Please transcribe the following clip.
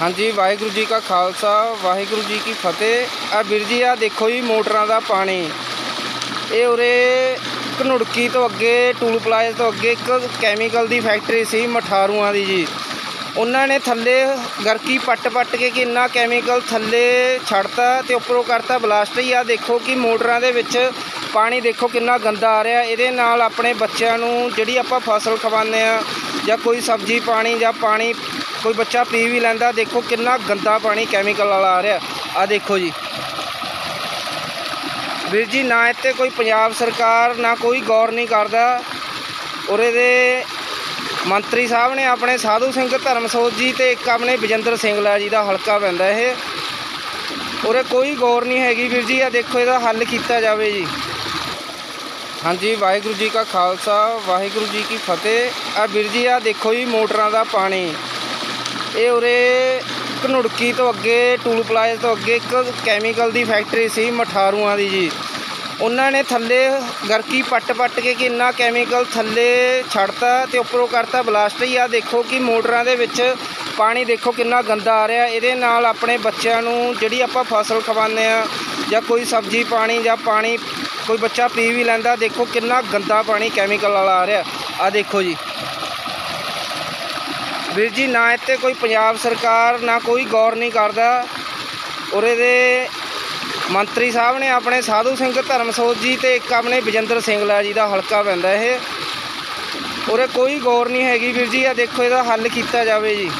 ਹਾਂਜੀ, ਵਾਹਿਗੁਰੂ ਜੀ ਕਾ ਖਾਲਸਾ, ਵਾਹਿਗੁਰੂ ਜੀ ਕੀ ਫਤਿਹ। ਆ ਵੀਰ ਜੀ, ਆ ਦੇਖੋ ਜੀ ਮੋਟਰਾਂ ਦਾ ਪਾਣੀ। ਇਹ ਉਰੇ ਘਨੁੜਕੀ ਤੋਂ ਅੱਗੇ, ਟੂਲ ਪਲਾਜ਼ਾ ਤੋਂ ਅੱਗੇ ਇੱਕ ਕੈਮੀਕਲ ਦੀ ਫੈਕਟਰੀ ਸੀ, ਮਠਾਰੂਆਂ ਦੀ ਜੀ। ਉਹਨਾਂ ਨੇ ਥੱਲੇ ਗਰਕੀ ਪੱਟ ਪੱਟ ਕੇ ਕਿ ਇੰਨਾ ਕੈਮੀਕਲ ਥੱਲੇ ਛੱਡਤਾ ਤੇ ਉੱਪਰੋਂ ਕਰਤਾ ਬਲਾਸਟ। ਹੀ ਆ ਦੇਖੋ ਕਿ ਮੋਟਰਾਂ ਦੇ ਵਿੱਚ ਪਾਣੀ ਦੇਖੋ ਕਿੰਨਾ ਗੰਦਾ ਆ ਰਿਹਾ। ਇਹਦੇ ਨਾਲ ਆਪਣੇ ਬੱਚਿਆਂ ਨੂੰ ਜਿਹੜੀ ਆਪਾਂ ਫਸਲ ਖਵਾਉਂਦੇ ਆ ਜਾਂ ਕੋਈ ਸਬਜ਼ੀ ਪਾਣੀ ਜਾਂ ਪਾਣੀ ਕੋਈ ਬੱਚਾ ਪੀ ਵੀ ਲੈਂਦਾ। ਦੇਖੋ ਕਿੰਨਾ ਗੰਦਾ ਪਾਣੀ ਕੈਮੀਕਲ ਵਾਲਾ ਆ ਰਿਹਾ। ਆ ਦੇਖੋ ਜੀ। ਵੀਰ ਜੀ, ਨਾ ਇੱਥੇ ਕੋਈ ਪੰਜਾਬ ਸਰਕਾਰ, ਨਾ ਕੋਈ ਗੌਰ ਨਹੀਂ ਕਰਦਾ। ਉਰੇ ਦੇ ਮੰਤਰੀ ਸਾਹਿਬ ਨੇ ਆਪਣੇ ਸਾਧੂ ਸਿੰਘ ਧਰਮਸੋਤ ਜੀ ਤੇ ਇੱਕ ਆਪਣੇ ਬਜਿੰਦਰ ਸਿੰਘਲਾ ਜੀ ਦਾ ਹਲਕਾ ਪੈਂਦਾ ਇਹ। ਉਰੇ ਕੋਈ ਗੌਰ ਨਹੀਂ ਹੈਗੀ ਵੀਰ ਜੀ। ਆ ਦੇਖੋ ਇਹਦਾ ਹੱਲ ਕੀਤਾ ਜਾਵੇ ਜੀ। ਹਾਂਜੀ, ਵਾਹਿਗੁਰੂ ਜੀ ਕਾ ਖਾਲਸਾ, ਵਾਹਿਗੁਰੂ ਜੀ ਕੀ ਫਤਿਹ। ਆ ਵੀਰ ਜੀ ਆ ਦੇਖੋ ਜੀ ਮੋਟਰਾਂ ਦਾ ਪਾਣੀ। ਇਹ ਉਰੇ ਘਨੁੜਕੀ ਤੋਂ ਅੱਗੇ, ਟੂਲ ਪਲਾਜ਼ਾ ਤੋਂ ਅੱਗੇ ਇੱਕ ਕੈਮੀਕਲ ਦੀ ਫੈਕਟਰੀ ਸੀ, ਮਠਾਰੂਆਂ ਦੀ ਜੀ। ਉਹਨਾਂ ਨੇ ਥੱਲੇ ਗਰਕੀ ਪੱਟ ਪੱਟ ਕੇ ਕਿ ਇੰਨਾ ਕੈਮੀਕਲ ਥੱਲੇ ਛੱਡਤਾ ਤੇ ਉੱਪਰੋਂ ਕਰਤਾ ਬਲਾਸਟ ਹੀ ਆ ਦੇਖੋ ਕਿ ਮੋਟਰਾਂ ਦੇ ਵਿੱਚ ਪਾਣੀ ਦੇਖੋ ਕਿੰਨਾ ਗੰਦਾ ਆ ਰਿਹਾ। ਇਹਦੇ ਨਾਲ ਆਪਣੇ ਬੱਚਿਆਂ ਨੂੰ ਜਿਹੜੀ ਆਪਾਂ ਫਸਲ ਖਵਾਉਂਦੇ ਆ ਜਾਂ ਕੋਈ ਸਬਜ਼ੀ ਪਾਣੀ ਜਾਂ ਪਾਣੀ ਕੋਈ ਬੱਚਾ ਪੀ ਵੀ ਲੈਂਦਾ, ਦੇਖੋ ਕਿੰਨਾ ਗੰਦਾ ਪਾਣੀ ਕੈਮੀਕਲ ਵਾਲਾ ਆ ਰਿਹਾ। ਆ ਦੇਖੋ ਜੀ। ਵੀਰ ਜੀ, ਨਾ ਇੱਥੇ ਕੋਈ ਪੰਜਾਬ ਸਰਕਾਰ, ਨਾ ਕੋਈ ਗੌਰ ਨਹੀਂ ਕਰਦਾ। ਉਰੇ ਦੇ ਮੰਤਰੀ ਸਾਹਿਬ ਨੇ ਆਪਣੇ ਸਾਧੂ ਸਿੰਘ ਧਰਮਸੋਤ ਜੀ ਤੇ ਇੱਕ ਆਪਣੇ ਬਜਿੰਦਰ ਸਿੰਘਲਾ ਜੀ ਦਾ ਹਲਕਾ ਪੈਂਦਾ ਇਹ। ਉਰੇ ਕੋਈ ਗੌਰ ਨਹੀਂ ਹੈਗੀ ਵੀਰ ਜੀ ਆ ਦੇਖੋ ਇਹਦਾ ਹੱਲ ਕੀਤਾ ਜਾਵੇ ਜੀ।